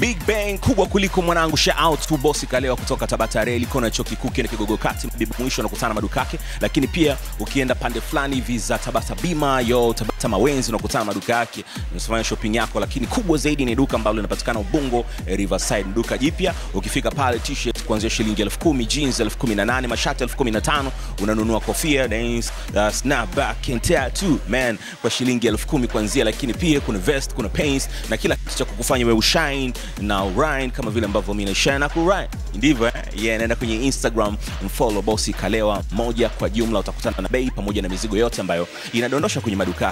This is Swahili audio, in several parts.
Big Bang kubwa kuliko mwanangu, shout out to bosi Kalewa kutoka Tabata Reli, kona chuo kikuu kile Kigogo Kati, bibi mwisho unakutana madukake. Lakini pia ukienda pande fulani hivi za Tabata Bima, yo Tabata Mawenzi unakutana maduka yake, unafanya shopping yako. Lakini kubwa zaidi ni duka ambalo linapatikana Ubungo eh, Riverside, duka jipya. Ukifika pale t-shirt kuanzia shilingi elfu kumi, jeans elfu kumi na nane, mashati elfu kumi na tano, unanunua kofia, dance, uh, snapback and tattoo man kwa shilingi elfu kumi kuanzia. Lakini pia kuna vest, kuna pants na kila kitu cha kukufanya wewe ushine na Ryan kama vile ambavyo mimi na shine na kurine ndivyo eh? yeah, naenda kwenye Instagram mfollow bosi Kalewa moja kwa jumla, utakutana na bei pamoja na mizigo yote ambayo inadondosha kwenye maduka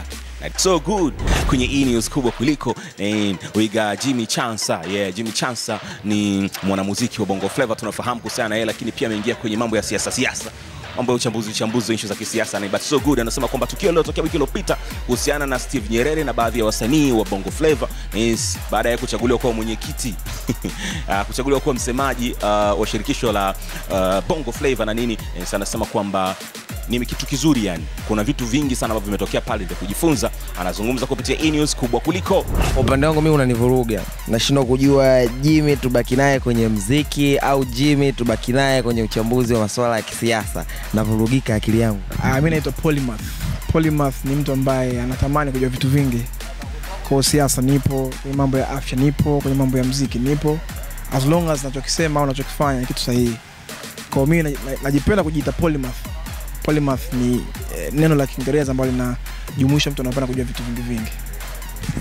yake. So good kwenye e news kubwa kuliko eh, we got Jimmy Chansa yeah, Jimmy Chansa ni mwanamuziki wa Bongo Flava tunafahamu kuhusiana na yeye, lakini pia ameingia kwenye mambo ya siasa siasa mambo ya uchambuzi uchambuzi wa issue za kisiasa na but so good anasema kwamba tukio lililotokea wiki iliyopita kuhusiana na Steve Nyerere na baadhi ya wasanii wa Bongo Flava is baada ya kuchaguliwa kuwa mwenyekiti. Uh, kuchaguliwa kuwa msemaji uh, wa shirikisho la uh, Bongo Flava na nini yes, anasema kwamba ni kitu kizuri yani kuna vitu vingi sana ambavyo vimetokea pale vya kujifunza anazungumza kupitia e news kubwa kuliko Kwa upande wangu mimi unanivuruga, nashindwa kujua Jimmy tubaki naye kwenye mziki au Jimmy tubaki naye kwenye uchambuzi wa masuala ya kisiasa. Navurugika akili yangu. Ah, mimi naitwa Polymath. Polymath ni mtu ambaye anatamani kujua vitu vingi. Kwa siasa nipo, kwenye mambo ya afya nipo, kwenye mambo ya mziki nipo, as long as nachokisema au nachokifanya ni kitu sahihi. Kwa mimi na- na- najipenda kujiita Polymath. Polymath ni eh, neno la Kiingereza ambalo linajumuisha mtu anapenda kujua vitu vingi vingi.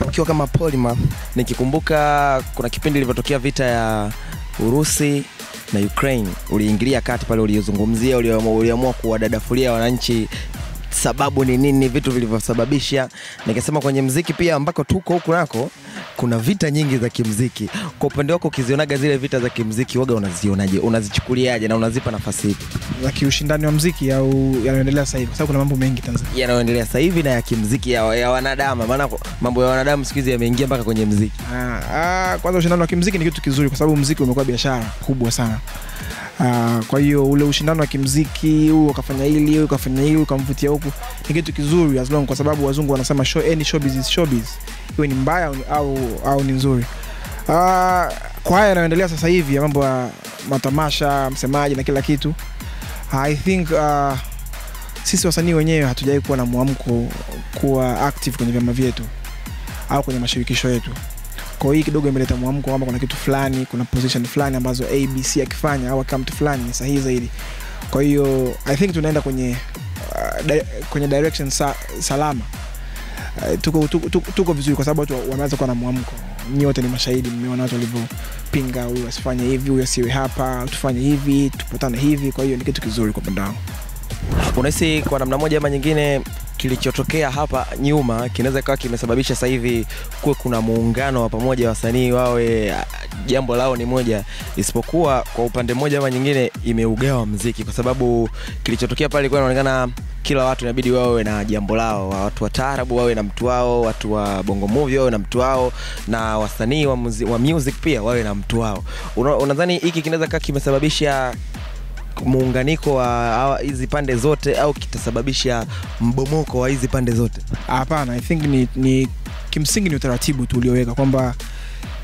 Ukiwa kama Polymath, nikikumbuka kuna kipindi ilivyotokea vita ya Urusi na Ukraine, uliingilia kati pale, ulizungumzia, uliamua kuwadadafulia wananchi sababu ni nini, vitu vilivyosababisha. Nikasema kwenye mziki pia ambako tuko huku nako kuna vita nyingi za kimziki. Kwa upande wako, ukizionaga zile vita za kimziki, waga unazionaje? Unazichukuliaje na unazipa nafasi ipi Za kiushindani wa mziki au yanayoendelea sasa hivi, kwa sababu kuna mambo mengi Tanzania. yanayoendelea sasa hivi na ya kimziki ya, ya wanadamu? Maana mambo ya wanadamu siku hizi yameingia mpaka kwenye mziki. Ah, ah, kwanza ushindani wa kimziki ni kitu kizuri kwa sababu mziki umekuwa biashara kubwa sana. Ah, kwa hiyo ule ushindano wa kimziki huu ukafanya hili huyu ukafanya hili ukamvutia huku ni kitu kizuri as long kwa sababu wazungu wanasema show, any showbiz is showbiz, iwe ni mbaya au, au, ni nzuri. Uh, kwa haya yanayoendelea sasa hivi ya mambo ya matamasha, msemaji na kila kitu, I think uh, sisi wasanii wenyewe hatujawai kuwa na mwamko kuwa active kwenye vyama vyetu au kwenye mashirikisho yetu kwa hii kidogo imeleta mwamko kwamba kuna kitu fulani kuna position fulani ambazo abc akifanya au akiwa mtu fulani ni sahihi zaidi. Kwa hiyo i think tunaenda kwenye uh, kwenye direction sa salama. Uh, tuko, tuko, tuko, tuko vizuri kwa sababu watu wameanza kuwa na mwamko. Nyi wote ni mashahidi mmeona watu walivyopinga huyu asifanye hivi huyu asiwe hapa tufanye hivi tupatane hivi. Kwa hiyo ni kitu kizuri kwa upande Unahisi kwa namna moja ama nyingine kilichotokea hapa nyuma kinaweza ikawa kimesababisha sasa hivi kuwe kuna muungano wa pamoja, wasanii wawe jambo lao ni moja, isipokuwa kwa upande mmoja ama nyingine imeugawa mziki, kwa sababu kilichotokea pale ilikuwa inaonekana kila watu inabidi wawe na jambo lao, watu wa taarabu wawe na mtu wao, watu wa bongo movie wawe na mtu wao, na wasanii wa, wa music pia wawe na mtu wao. Una- Unadhani hiki kinaweza kaa kimesababisha muunganiko wa hizi pande zote au kitasababisha mbomoko wa hizi pande zote? hapana i think ni, ni kimsingi ni utaratibu tu ulioweka kwamba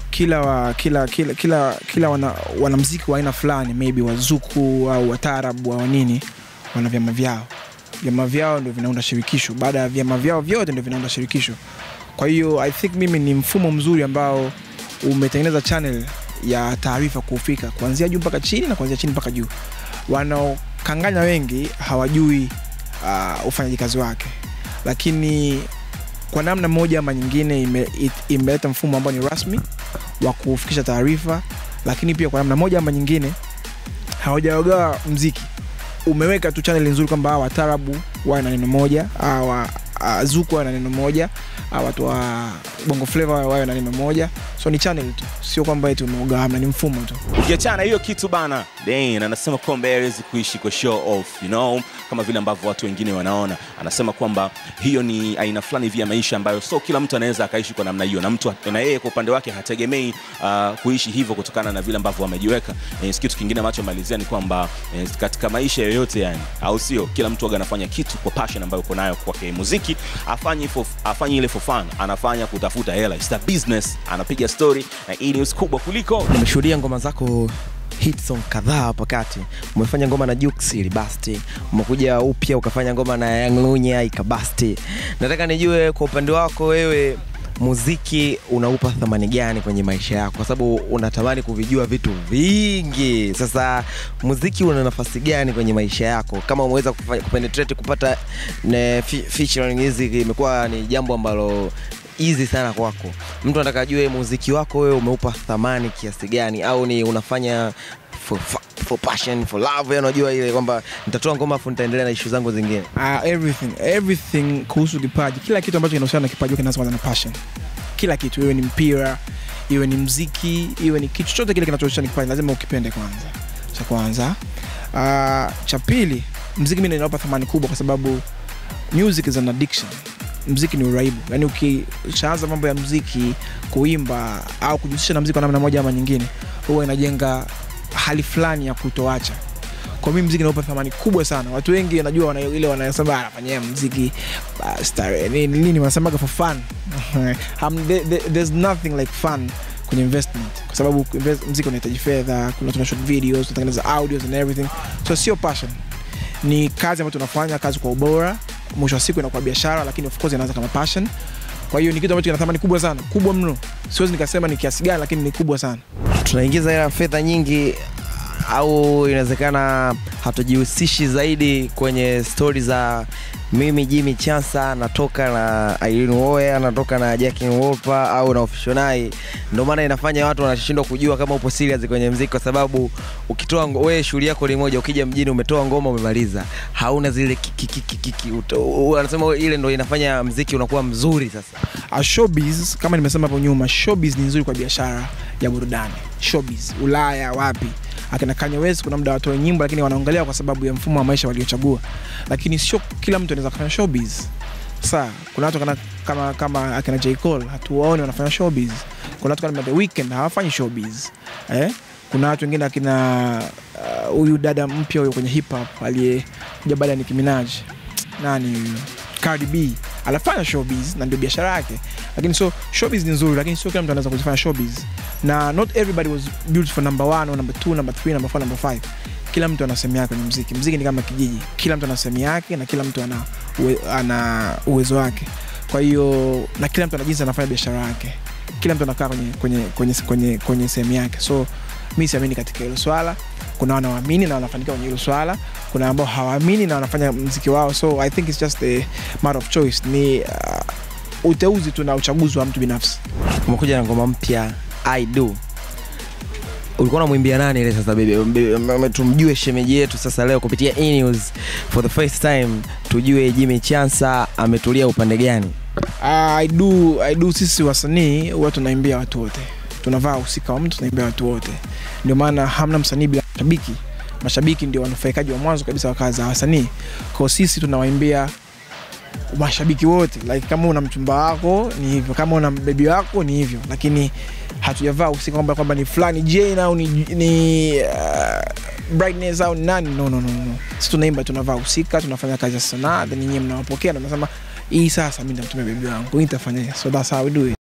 kila wa, kila kila kila, kila wana, wanamziki wa aina fulani maybe wazuku au watarabu au nini wana vyama vyao. Vyama vyao ndio vinaunda shirikisho. Baada ya vyama vyao vyote ndio vinaunda shirikisho. Kwa hiyo i think mimi ni mfumo mzuri ambao umetengeneza channel ya taarifa kufika kuanzia juu mpaka chini na kuanzia chini mpaka juu wanaokanganya wengi hawajui uh, ufanyaji kazi wake. Lakini kwa namna moja ama nyingine imeleta ime- mfumo ambao ni rasmi wa kufikisha taarifa lakini pia kwa namna moja ama nyingine hawajawagawa mziki. Umeweka tu chaneli nzuri kwamba hawa watarabu wawe na neno moja hawa ah, zuku wawe na neno moja hawa watu wa bongo flava wawe na neno moja so ni channel tu sio kwamba eti umeugawa ni mfumo tu ukiachana hiyo kitu bana Dane anasema kwamba hawezi kuishi kwa show off, you know, kama vile ambavyo watu wengine wanaona. Anasema kwamba hiyo ni aina fulani hivi ya maisha ambayo so kila mtu anaweza akaishi kwa namna hiyo, na mtu na yeye kwa upande wake hategemei uh, kuishi hivyo kutokana na vile ambavyo amejiweka. Eh, kitu kingine ambacho malizia ni kwamba eh, katika maisha yoyote yani, au sio, kila mtu aga anafanya kitu kwa passion ambayo uko nayo kwake. Muziki afanye afanye ile for fun, anafanya kutafuta hela, it's a business. Anapiga story na hii news kubwa kuliko. Nimeshuhudia ngoma zako hit song kadhaa hapa kati. Umefanya ngoma na Jux ilibasti umekuja upya ukafanya ngoma na Young Lunya ikabasti nataka nijue kwa upande wako wewe muziki unaupa thamani gani kwenye maisha yako? Kwa sababu unatamani kuvijua vitu vingi. Sasa muziki una nafasi gani kwenye maisha yako? Kama umeweza kupenetrate kupata featuring hizi imekuwa ni jambo ambalo easy sana kwako. Mtu anataka ajue muziki wako wewe umeupa thamani kiasi gani au ni unafanya for, for, passion for love yani unajua ile kwamba nitatoa ngoma afu nitaendelea na issue zangu zingine. Uh, everything everything kuhusu kipaji. Kila kitu ambacho kinahusiana na kipaji kinaanza kwanza na passion. Kila kitu iwe ni mpira iwe ni mziki iwe ni kitu chochote kile kinachohusiana na kipaji lazima ukipende kwanza. Cha kwanza. Uh, cha pili mziki mimi ninaupa thamani kubwa kwa sababu music is an addiction mziki ni uraibu. Yani ukishaanza mambo ya mziki kuimba au kujihusisha na mziki kwa namna moja ama nyingine huwa inajenga hali fulani ya kutoacha. Kwa mimi mziki naupa thamani kubwa sana. Watu wengi najua ile wanasema anafanyia mziki uh, stare nini nini wanasemaga for fun? Um, there, there, there's nothing like fun kwenye investment. Kwa sababu mziki unahitaji fedha kuna tuna shot videos tunatengeneza audios and everything. So sio passion. Ni kazi ambayo tunafanya kazi kwa ubora mwisho wa siku inakuwa biashara lakini of course inaanza kama passion. Kwa hiyo ni kitu ambacho kina thamani kubwa sana kubwa mno. Siwezi nikasema ni kiasi gani lakini ni kubwa sana. Tunaingiza hela fedha nyingi au inawezekana hatujihusishi zaidi kwenye stori za mimi Jimmy Chansa natoka na Irene Uwoya natoka na Jackin Wolper au na Official ndio maana inafanya watu wanashindwa kujua kama upo serious kwenye mziki kwa sababu ukitoa wee shughuli yako ni moja ukija mjini umetoa ngoma umemaliza. Hauna zile kiki kiki kiki uto- u- anasema ile ndio inafanya mziki unakuwa mzuri sasa. Uh, showbiz kama nimesema hapo nyuma showbiz ni nzuri kwa biashara ya burudani. Showbiz ulaya wapi akina Kanye West kuna muda watoe nyimbo lakini wanaongelea kwa sababu ya mfumo wa maisha waliochagua. Lakini sio kila mtu anaweza kufanya showbiz. Saa kuna watu kana, kama kama akina J. Cole hatuwaoni wanafanya showbiz. Kuna watu kama The Weeknd hawafanyi showbiz. Eh? Kuna watu wengine akina huyu uh, huyu dada mpya huyo kwenye hip hop aliyekuja baada ya Nicki Minaj. Nani huyu? Cardi B. Anafanya showbiz na ndio biashara yake lakini so showbiz ni nzuri lakini sio kila mtu anaweza kuzifanya showbiz. Na not everybody was built for number one or number two number three number four number five. Kila mtu ana sehemu yake kwenye mziki mziki ni kama kijiji. Kila mtu ana sehemu yake na kila mtu ana, uwe, ana uwezo wake. Kwa hiyo na kila mtu ana jinsi anafanya biashara yake. Kila mtu anakaa kwenye, kwenye, kwenye, kwenye, kwenye sehemu yake. So mi siamini katika hilo swala. Kuna wanaoamini na wanafanikiwa kwenye hilo swala. Kuna ambao hawaamini na wanafanya mziki wao. So i think it's just a matter of choice. Ni uh, uteuzi tu na uchaguzi wa mtu binafsi. Umekuja na ngoma mpya I do. Ulikuwa unamwimbia nani ile sasa bebe tumjue shemeji yetu sasa leo kupitia E news for the first time tujue Jimmy Chansa ametulia upande gani? I do, I do sisi wasanii huwa tunaimbia watu wote. Tunavaa husika wa mtu tunaimbia watu wote. Ndio maana hamna msanii bila mashabiki. Mashabiki ndio wanufaikaji wa mwanzo kabisa wa kazi za wasanii. Kwao sisi tunawaimbia mashabiki wote. Like kama una mchumba wako ni hivyo. Kama una bebi wako ni hivyo. Lakini hatujavaa husika kwamba kwamba ni fulani Jane au ni, ni uh, brightness au nani. No, no, no, no. sisi tunaimba tunavaa husika tunafanya kazi ya sanaa then nyinyi mnawapokea na mnasema hii sasa mi nitamtumia bebi wangu. Hii nitafanya. So that's how we do it